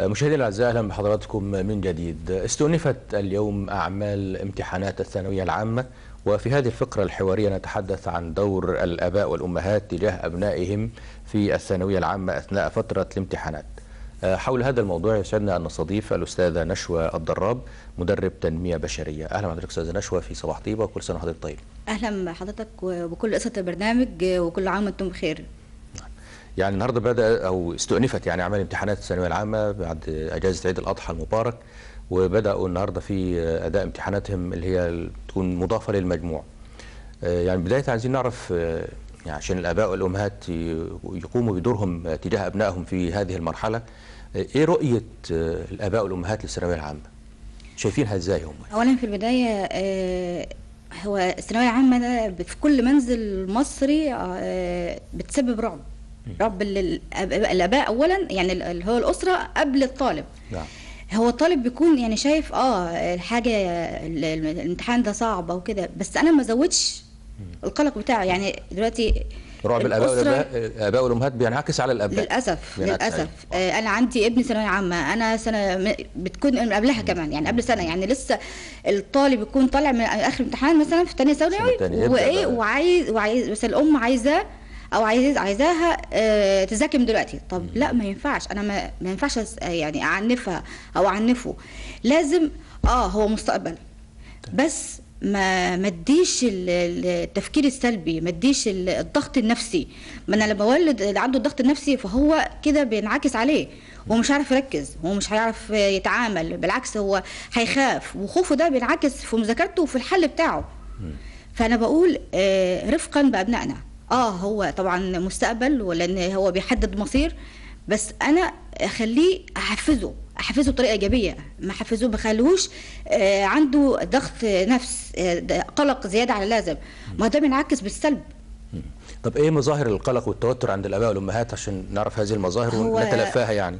مشاهدينا الأعزاء أهلا بحضراتكم من جديد. استؤنفت اليوم أعمال امتحانات الثانوية العامة وفي هذه الفقرة الحوارية نتحدث عن دور الآباء والأمهات تجاه أبنائهم في الثانوية العامة أثناء فترة الامتحانات. حول هذا الموضوع يسعدنا أن نستضيف الأستاذة نشوى الضراب مدرب تنمية بشرية. أهلا بحضرتك أستاذة نشوى في صباح طيبة وكل سنة وحضرتك طيب. أهلا بحضرتك وبكل قصه البرنامج وكل عام وأنتم بخير. يعني النهارده بدأ أو استؤنفت يعني اعمال امتحانات الثانوية العامة بعد أجازة عيد الأضحى المبارك وبدأوا النهارده في أداء امتحاناتهم اللي هي تكون مضافة للمجموع. يعني بداية عايزين نعرف يعني عشان الآباء والأمهات يقوموا بدورهم تجاه أبنائهم في هذه المرحلة إيه رؤية الآباء والأمهات للثانوية العامة؟ شايفينها إزاي هم؟ اولا في البداية هو الثانوية العامة في كل منزل مصري بتسبب رعب رب الأباء اولا يعني اللي هو الأسرة قبل الطالب. نعم. هو الطالب بيكون يعني شايف آه الحاجة الامتحان ده صعب أو كده بس أنا ما زودش القلق بتاعه. يعني دلوقتي رعب الأباء الأباء والأمهات بينعكس على الابناء للأسف للأسف. آه أنا عندي ابني ثانوية عامة أنا سنة بتكون من قبلها كمان يعني قبل سنة. يعني لسه الطالب يكون طالع من آخر امتحان مثلا في ثانية ثانوي وإيه وعايز وعايز بس الأم عايزاه أو عايز عايزاها آه تذاكر من دلوقتي. طب لا ما ينفعش. أنا ما, ما ينفعش يعني أعنفها أو أعنفه. لازم آه هو مستقبل. بس ما ما اديش التفكير السلبي ما اديش الضغط النفسي. ما أنا لما اولد اللي عنده الضغط النفسي فهو كده بينعكس عليه. هو مش هيعرف يركز هو مش هيعرف يتعامل. بالعكس هو هيخاف. وخوفه ده بينعكس في مذاكرته وفي الحل بتاعه. فأنا بقول آه رفقا بأبنائنا. آه هو طبعا مستقبل ولأن هو بيحدد مصير بس أنا أخليه أحفزه أحفزه بطريقة إيجابية ما احفزه ما اخليهوش آه عنده ضغط نفس آه قلق زيادة على اللازم. ما ده بينعكس بالسلب. طب إيه مظاهر القلق والتوتر عند الآباء والأمهات عشان نعرف هذه المظاهر ونتلافاها يعني؟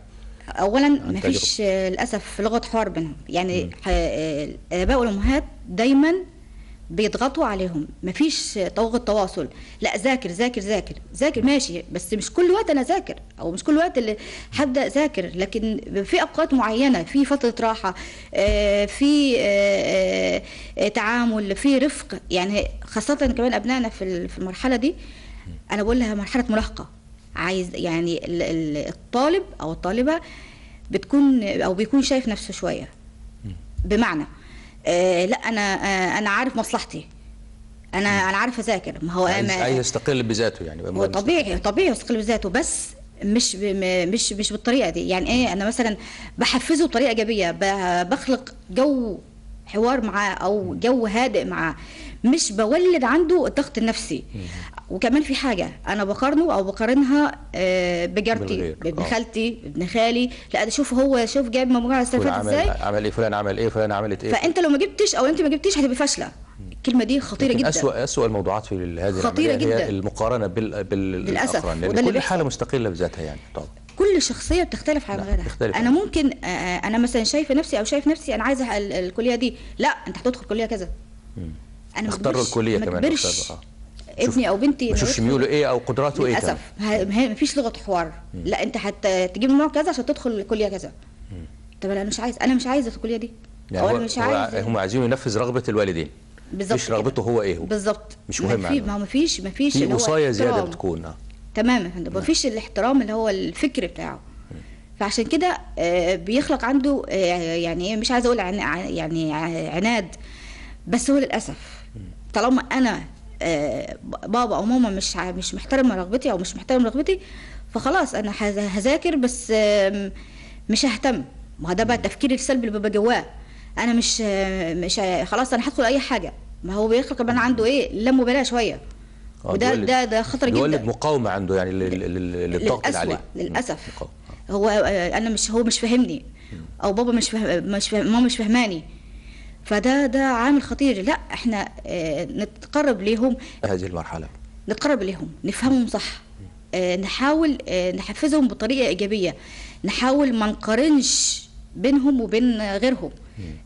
اولا ما فيش للأسف لغة حوار بينهم. يعني الآباء والأمهات دايما بيضغطوا عليهم. مفيش طوغ تواصل لا ذاكر ذاكر ذاكر. ذاكر ماشي بس مش كل وقت أنا ذاكر أو مش كل وقت اللي هبدأ ذاكر. لكن في أوقات معينة في فترة راحة في تعامل في رفق. يعني خاصة كمان أبنائنا في المرحلة دي أنا بقول لها مرحلة مراهقة. عايز يعني الطالب أو الطالبة بتكون أو بيكون شايف نفسه شوية. بمعنى آه لا أنا آه أنا عارف مصلحتي. أنا أنا عارف أذاكر. ما هو عايز, عايز يستقل بذاته يعني هو طبيعي طبيعي يستقل بذاته بس مش مش مش بالطريقة دي. يعني إيه؟ أنا مثلا بحفزه بطريقة إيجابية بخلق جو حوار معاه أو جو هادئ معاه مش بولد عنده الضغط النفسي. وكمان في حاجة أنا بقارنه أو بقارنها بجارتي بابن خالتي ابن خالي. لا ده شوف هو شوف جايب مجموعة استفاد إزاي؟ عمل إيه فلان عمل إيه فلان عملت إيه. فأنت لو ما جبتش أو أنت ما جبتيش هتبقى فاشلة. الكلمة دي خطيرة جدا. اسوء اسوء الموضوعات في هذه خطيرة جدا. هي المقارنة بال للأسف. لأن كل حالة مستقلة بذاتها يعني. طبعا كل شخصية بتختلف عن غيرها. أنا ممكن أنا مثلا شايفة نفسي أو شايف نفسي أنا عايزة الكلية دي. لا أنت هتدخل كلية كذا. أنا اختار الكلية كمان ابني أو بنتي ما شوفش ميوله إيه أو قدراته إيه للأسف. ما فيش لغة حوار. لا أنت هتجيب نوع كذا عشان تدخل الكليه كذا. طب أنا مش عايز أنا مش عايزة الكلية دي. يعني أنا مش عايز هم عايزين ينفذ رغبة الوالدين. بالظبط مش رغبته هو إيه هو. بالظبط. مش مهم ما في ما فيش ما فيش في وصايه زيادة بتكون تماما. ما فيش الاحترام اللي هو الفكر بتاعه. فعشان كده بيخلق عنده يعني مش عايزه أقول يعني عناد بس هو للأسف طالما أنا بابا أو ماما مش مش محترمه رغبتي أو مش محترم رغبتي فخلاص أنا هذاكر بس مش ههتم. ما ده بقى التفكير السلبي اللي بيبقى جواه. أنا مش مش خلاص أنا هدخل أي حاجة. ما هو بيخلق كمان عنده إيه لا مبالاه شوية. وده ده ده خطر جدا. بيولد مقاومه عنده يعني للضغط عليه. للأسف. هو أنا مش هو مش فاهمني. أو بابا مش فهم مش فهم ماما مش فهماني فده ده عامل خطير. لا إحنا آه نتقرب ليهم. هذه المرحلة. نتقرب ليهم نفهمهم صح. نحاول نحفزهم بطريقة إيجابية. نحاول ما نقارنش بينهم وبين غيرهم.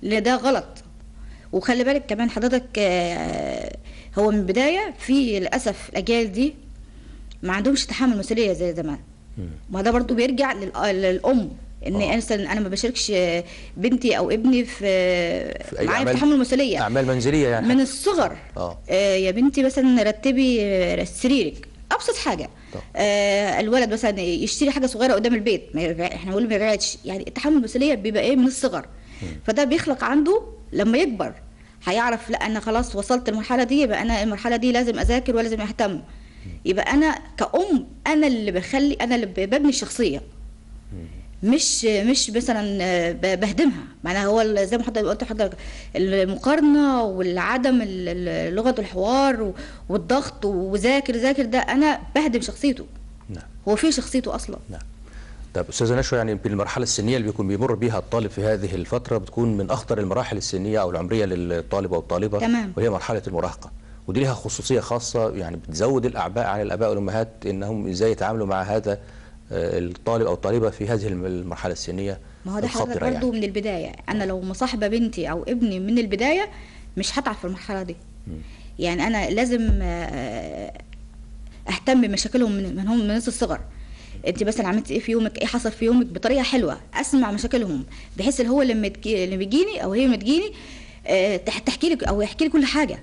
لأن ده غلط. وخلي بالك كمان حضرتك هو من البداية في للأسف الأجيال دي ما عندهمش تحمل مسؤولية زي زمان. ما ده برضو بيرجع للأم إن آه. مثلا أنا ما بشاركش بنتي أو ابني في, في معايا في تحمل المسؤوليه أعمال منزلية يعني. من الصغر. آه. آه يا بنتي مثلا رتبي سريرك. أبسط حاجة. آه الولد مثلا يشتري حاجة صغيرة قدام البيت ما إحنا نقول ما يرجعش. يعني التحمل المسؤوليه بيبقى إيه؟ من الصغر. فده بيخلق عنده لما يكبر هيعرف لا أنا خلاص وصلت المرحلة دي يبقى أنا المرحلة دي لازم أذاكر ولازم أهتم. يبقى أنا كأم أنا اللي بخلي أنا اللي ببني الشخصية. مش مش مثلا بهدمها. معناها هو زي ما حضرتك قلت حضرتك المقارنة والعدم لغة الحوار والضغط وذاكر ذاكر ده أنا بهدم شخصيته. نعم. هو في شخصيته أصلا. نعم. طب أستاذة نشوى يعني يمكن المرحله السنية اللي بيكون بيمر بيها الطالب في هذه الفترة بتكون من أخطر المراحل السنية أو العمرية للطالب أو الطالبه تمام. وهي مرحلة المراهقة ودي لها خصوصية خاصة يعني بتزود الأعباء على الآباء والأمهات إنهم إزاي يتعاملوا مع هذا الطالب أو الطالبة في هذه المرحلة السنية ما هو ده حضرتك برضه يعني. من البداية أنا لو مصاحبة بنتي أو ابني من البداية مش هتعب في المرحلة دي م. يعني أنا لازم أهتم بمشاكلهم من هم من الصغر انت مثلا عملت إيه في يومك؟ إيه حصل في يومك بطريقة حلوة؟ اسمع مشاكلهم. بحيث اللي هو لما لما بيجيني أو هي لما تجيني أه تحكي لي أو يحكي لي كل حاجة.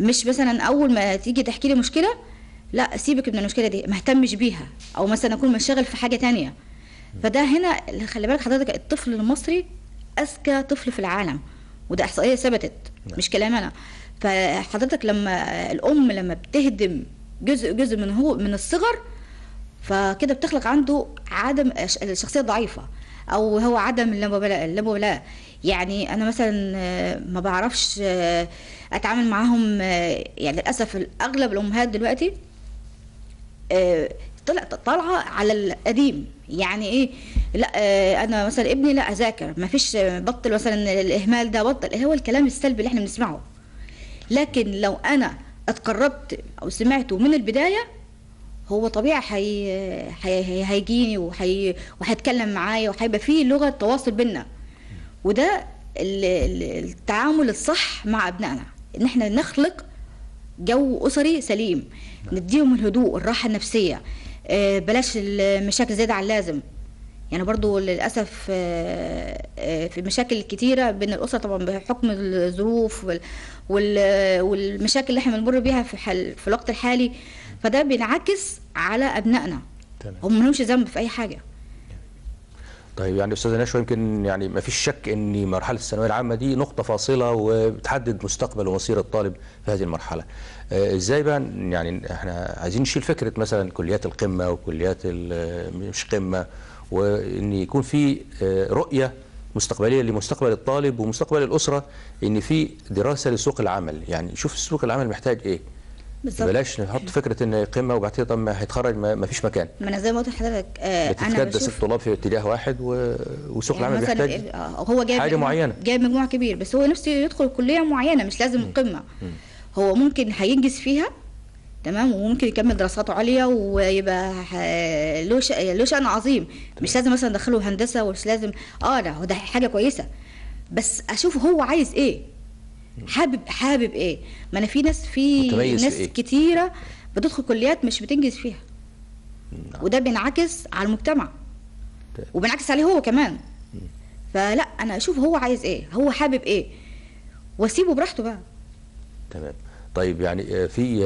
مش مثلا أول ما تيجي تحكي لي مشكلة لا سيبك من المشكلة دي ما اهتمش بيها. أو مثلا أكون منشغل في حاجة تانية. فده هنا خلي بالك حضرتك الطفل المصري أذكى طفل في العالم وده إحصائية ثبتت مش كلام أنا. فحضرتك لما الأم لما بتهدم جزء جزء من هو من الصغر فكده بتخلق عنده عدم الشخصية ضعيفه أو هو عدم اللامبالاه يعني أنا مثلا ما بعرفش أتعامل معاهم يعني للأسف اغلب الأمهات دلوقتي طلع طالعة على القديم. يعني إيه؟ لأ أنا مثلا ابني لأ أذاكر. ما فيش بطل مثلا الإهمال ده بطل. هو الكلام السلبي اللي إحنا بنسمعه. لكن لو أنا اتقربت أو سمعته من البداية هو طبيعي هي هي هيجيني وهي وهيتكلم معايا وهيبقى فيه لغة تواصل بينا. وده التعامل الصح مع أبنائنا. إن إحنا نخلق جو أسري سليم. نديهم الهدوء الراحة النفسية. بلاش المشاكل زيادة عن اللازم. يعني برضو للأسف في مشاكل كتيرة بين الأسرة طبعا بحكم الظروف والمشاكل اللي إحنا بنمر بيها في في الوقت الحالي. فده بينعكس على أبنائنا. هم مالهمش ذنب في أي حاجة. طيب يعني أستاذة نشوى يمكن يعني ما فيش شك إن مرحلة الثانوية العامة دي نقطة فاصلة وبتحدد مستقبل ومصير الطالب في هذه المرحلة. إزاي بقى يعني إحنا عايزين نشيل فكرة مثلا كليات القمة وكليات مش قمة وإن يكون في رؤية مستقبلية لمستقبل الطالب ومستقبل الأسرة إن في دراسة لسوق العمل. يعني شوف سوق العمل محتاج إيه. بالظبط بلاش نحط فكرة إن قمة وبعد كده طب ما هيتخرج ما فيش مكان. ما أنا زي ما قلت لحضرتك آه أنا بشوف الطلاب في اتجاه واحد. وسوق يعني العمل بيحتاج هو جايب حاجة معينة. جايب مجموع كبير بس هو نفسه يدخل كلية معينة مش لازم القمه هو ممكن هينجز فيها تمام؟ وممكن يكمل دراساته عليا ويبقى له له شأن عظيم. مش لازم مثلا أدخله هندسة ومش لازم آه هو ده حاجة كويسة. بس أشوف هو عايز إيه. حابب حابب إيه؟ ما أنا في ناس في ناس إيه؟ كتيرة بتدخل كليات مش بتنجز فيها. نعم. وده بينعكس على المجتمع. وبينعكس عليه هو كمان. فلا أنا أشوف هو عايز إيه؟ هو حابب إيه؟ وأسيبه براحته بقى. تمام. طيب يعني في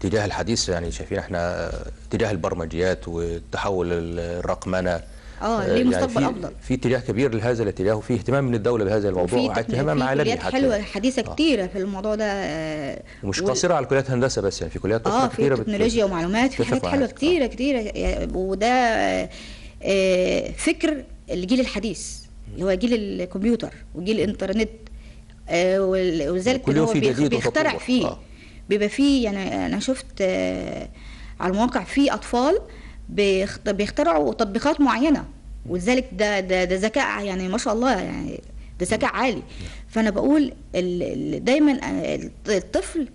اتجاه الحديث يعني شايفين إحنا اتجاه البرمجيات والتحول الرقمنة آه ليه مستقبل يعني أفضل في اتجاه كبير لهذا الاتجاه وفي اهتمام من الدولة بهذا الموضوع اهتمام عالمي حتى حلوة حديثة آه. كتيرة في الموضوع ده آه ومش قاصرة على كليات هندسة بس يعني في كليات آه في تكنولوجيا ومعلومات في حاجات حلوة كتيره آه. كتيرة وده آه فكر الجيل الحديث اللي هو جيل الكمبيوتر وجيل الإنترنت آه ولذلك كل هو في بيخترع فيه آه. بيبقى فيه يعني أنا شفت آه على المواقع في أطفال بيخترعوا تطبيقات معينة ولذلك ده ده ده ذكاء يعني ما شاء الله يعني ده ذكاء عالي. فأنا بقول دايما الطفل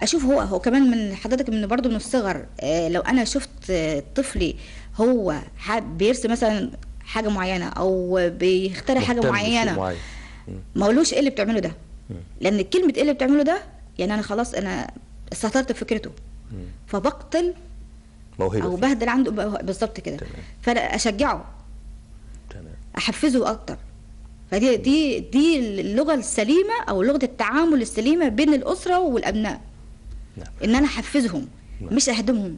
أشوف هو هو كمان من حضرتك من برضه من الصغر لو أنا شفت طفلي هو حاب بيرسم مثلا حاجة معينة أو بيخترع حاجة معينة ما اقولوش إيه اللي بتعمله ده. لأن كلمة إيه اللي بتعمله ده يعني أنا خلاص أنا استهترت بفكرته. فبقتل موهبة أو بهدل عنده بالظبط كده. فأنا أشجعه. أحفزه أكتر. فدي دي دي اللغة السليمة أو لغة التعامل السليمة بين الأسرة والأبناء. نعم. إن أنا أحفزهم نعم. مش أهدمهم.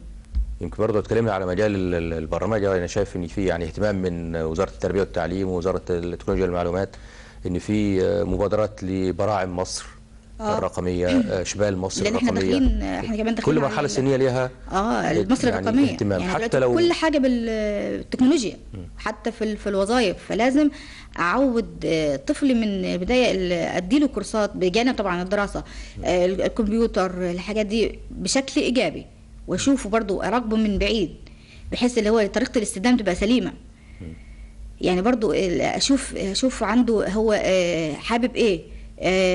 يمكن برضه اتكلمنا على مجال البرمجة. أنا شايف إن في يعني اهتمام من وزارة التربية والتعليم ووزارة التكنولوجيا والمعلومات إن في مبادرات لبراعم مصر. آه. الرقمية شمال مصر لأن إحنا داخلين إحنا كمان داخلين كل مرحلة سنية ليها آه مصر يعني الرقمية. اهتمام. يعني حتى لو كل حاجة بالتكنولوجيا. حتى في في الوظائف. فلازم أعود طفلي من البدايه أديله كورسات بجانب طبعا الدراسة الكمبيوتر الحاجات دي بشكل إيجابي. وأشوفه برضو أراقبه من بعيد بحيث اللي هو طريقة الاستخدام تبقى سليمة. يعني برضو أشوف أشوف عنده هو حابب إيه.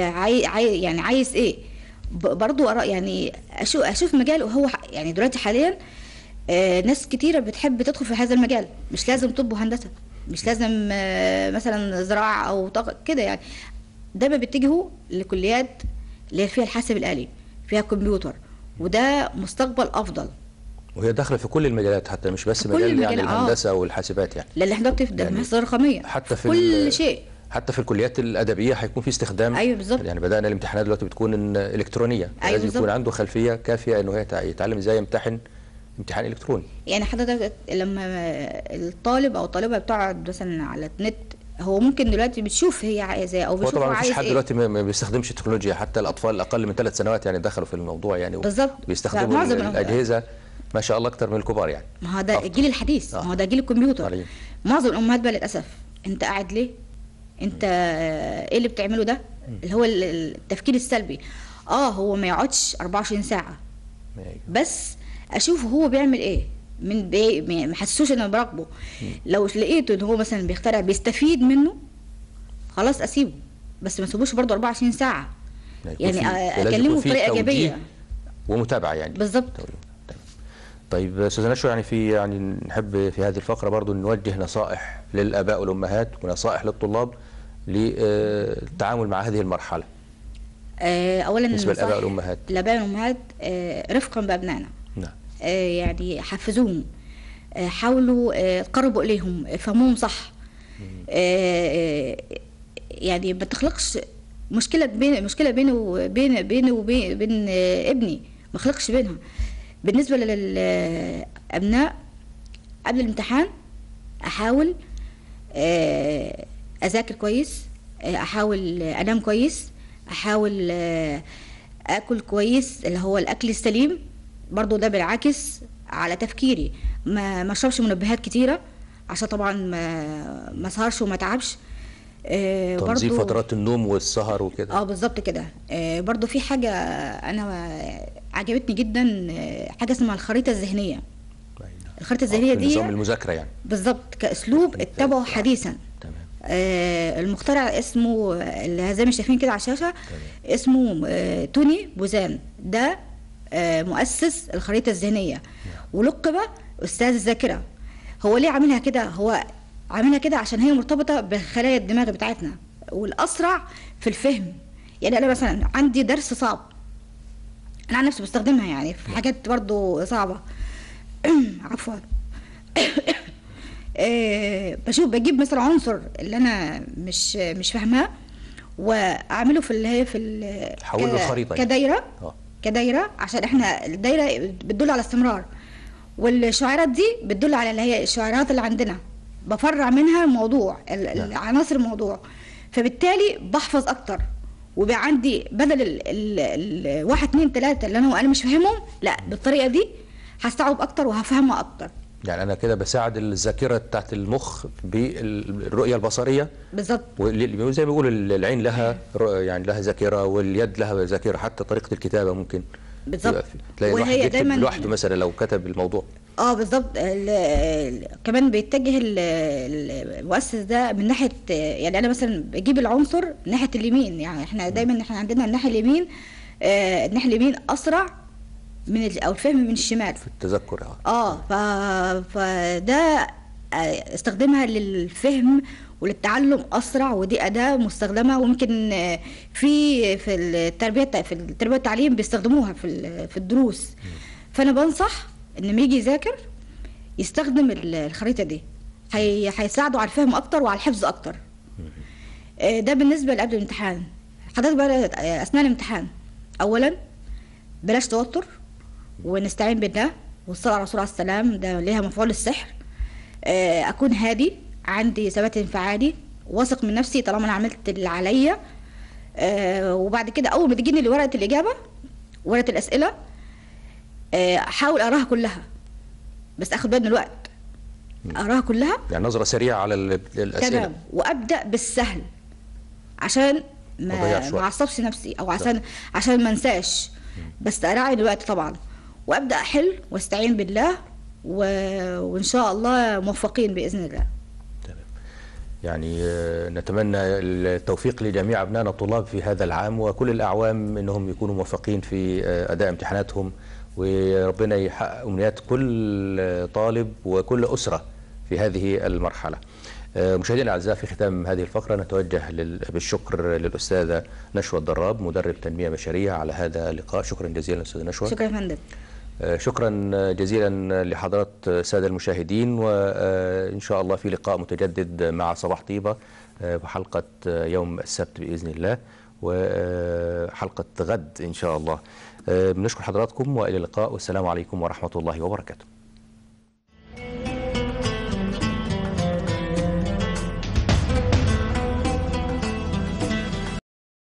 عاي عاي يعني عايز إيه؟ برضو يعني أشوف أشوف مجال هو يعني دلوقتي حاليا ناس كتيرة بتحب تدخل في هذا المجال. مش لازم طب وهندسة. مش لازم مثلا زراعة أو طاقة كده يعني. دايما بيتجهوا لكليات اللي فيها الحاسب الآلي فيها كمبيوتر. وده مستقبل أفضل. وهي داخلة في كل المجالات حتى مش بس مجال يعني الهندسه آه. والحاسبات يعني. لأن إحنا دلوقتي في المحصه الرقميه حتى في كل شيء. حتى في الكليات الأدبية هيكون في استخدام. أيوه بالظبط. يعني بدأنا الامتحانات دلوقتي بتكون إلكترونية. أيوة لازم. يكون عنده خلفية كافية إنه يتعلم إزاي يمتحن امتحان إلكتروني. يعني حضرتك لما الطالب أو الطالبة بتقعد مثلا على النت هو ممكن دلوقتي بتشوف هي عايزه أو بيشوف هو طبعا مفيش حد. دلوقتي ما بيستخدمش التكنولوجيا. حتى الأطفال الاقل من ثلاث سنوات يعني دخلوا في الموضوع يعني بالظبط. بيستخدموا الأجهزة ما شاء الله أكتر من الكبار يعني. ما هو ده الجيل الحديث. ما هو ده جيل الكمبيوتر. معظم الأمهات بقى للأسف أنت قاعد ليه؟ انت إيه اللي بتعمله ده؟ اللي هو التفكير السلبي. آه هو ما يقعدش 24 ساعة. بس اشوفه هو بيعمل إيه من بي... ما حسسوش ان أنا براقبه لو لقيته إن هو مثلا بيخترع بيستفيد منه خلاص أسيبه. بس ما اسيبوش برضه 24 ساعة. يعني أكلمه بطريقة إيجابية. ومتابعة يعني. بالظبط. طيب أستاذ نشوى يعني في يعني نحب في هذه الفقرة برضه نوجه نصائح للآباء والأمهات ونصائح للطلاب للتعامل مع هذه المرحلة. اولا بالنسبة للاباء والامهات الاباء والامهات رفقا بأبنائنا. نعم. يعني حفزوهم حاولوا تقربوا إليهم فهموهم صح. يعني ما تخلقش مشكلة بين مشكلة بينه وبين بينه وبين بين ابني ما خلقش بينها. بالنسبة للأبناء قبل الامتحان أحاول أذاكر كويس أحاول أنام كويس أحاول آكل كويس اللي هو الأكل السليم. برضو ده بالعكس على تفكيري. ما ما أشربش منبهات كتيرة عشان طبعا ما ما أسهرش وما أتعبش. آه تنظيم فترات النوم والسهر وكده. آه بالظبط كده. آه برضو في حاجة أنا عجبتني جدا حاجة اسمها الخريطة الذهنية. الخريطة الذهنية دي نظام المذاكرة يعني. بالظبط كأسلوب اتبعه حديثا. آه المخترع اسمه اللي زي ما شايفين كده على الشاشة. اسمه آه توني بوزان. ده آه مؤسس الخريطة الذهنية. ولقب أستاذ الذاكرة. هو ليه عاملها كده؟ هو عاملها كده عشان هي مرتبطة بخلايا الدماغ بتاعتنا والأسرع في الفهم. يعني أنا مثلا عندي درس صعب. أنا عن نفسي بستخدمها يعني في حاجات برضو صعبة. عفوا. بشوف بجيب مثلا عنصر اللي أنا مش مش فاهماه وأعمله في اللي هي في حوله الخريطه كدايره يعني. كدايرة عشان إحنا الدايرة بتدل على استمرار. والشعارات دي بتدل على اللي هي الشعارات اللي عندنا. بفرع منها الموضوع عناصر الموضوع فبالتالي بحفظ أكتر. وبقى عندي بدل ال ال ال واحد اتنين تلاتة اللي أنا أنا مش فاهمهم لا بالطريقة دي هستوعب أكتر وهفهمها أكتر. يعني أنا كده بساعد الذاكرة بتاعت المخ بالرؤية البصرية. بالظبط. زي ما بيقولوا العين لها يعني لها ذاكرة واليد لها ذاكرة حتى طريقة الكتابة ممكن. بالظبط. تلاقي وهي دايما لوحده مثلا لو كتب الموضوع. آه بالظبط. كمان بيتجه المؤسس ده من ناحية يعني أنا مثلا بجيب العنصر ناحية اليمين يعني إحنا دايما إحنا عندنا الناحية اليمين آه الناحية اليمين أسرع من أو الفهم من الشمال. في التذكر آه. ف... فده استخدمها للفهم وللتعلم أسرع ودي أداة مستخدمة. وممكن في في التربية في التربية والتعليم بيستخدموها في في الدروس. فأنا بنصح إن لما يجي يذاكر يستخدم الخريطة دي. هي هيساعدوا على الفهم أكتر وعلى الحفظ أكتر. آه، ده بالنسبة لقبل الامتحان. حضرتك بقى آه، أثناء الامتحان. اولا بلاش توتر. ونستعين بالله والصلاة على الرسول عليه السلام ده ليها مفعول السحر. آه، أكون هادي عندي ثبات انفعالي واثق من نفسي طالما أنا عملت اللي عليا. آه، وبعد كده أول ما تجيني ورقة الإجابة ورقة الأسئلة آه، أحاول أقراها كلها. بس أخد بالي من الوقت. أقراها كلها. يعني نظرة سريعة على ال- الأسئلة. تمام. وأبدأ بالسهل. عشان ما. ما أعصبش نفسي أو عشان عشان ما أنساش. بس أراعي الوقت طبعا. وأبدأ أحل وأستعين بالله و... وإن شاء الله موفقين بإذن الله. يعني آه، نتمنى التوفيق لجميع أبنائنا الطلاب في هذا العام وكل الأعوام إنهم يكونوا موفقين في آه، أداء امتحاناتهم وربنا يحقق أمنيات كل طالب وكل أسرة في هذه المرحلة. آه، مشاهدينا الأعزاء في ختام هذه الفقرة نتوجه بالشكر للأستاذة نشوى الضراب مدرب تنمية بشرية على هذا اللقاء شكرا جزيلا أستاذة نشوى. شكرا فندم شكرا جزيلا لحضرات السادة المشاهدين وإن شاء الله في لقاء متجدد مع صباح طيبة آه، بحلقة آه، يوم السبت بإذن الله وحلقة غد إن شاء الله. آه، بنشكر حضراتكم وإلى اللقاء والسلام عليكم ورحمة الله وبركاته.